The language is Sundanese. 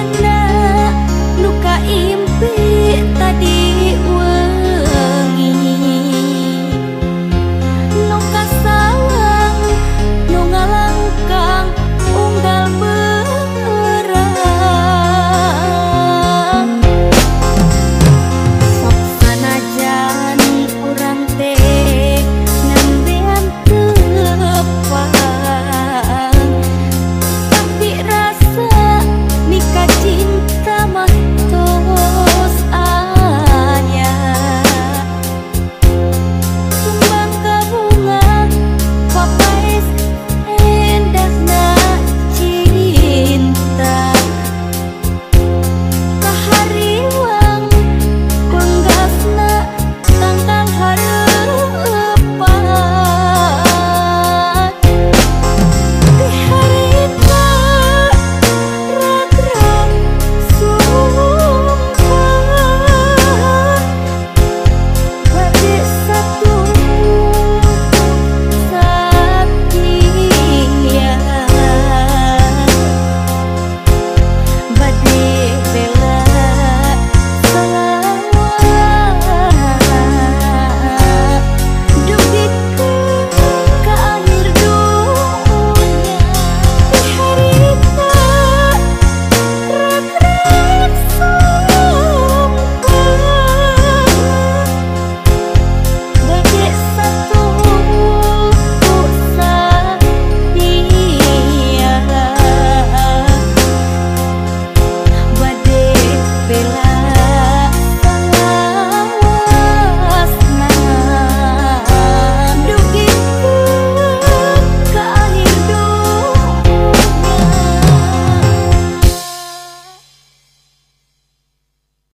Ina luka impi tadi.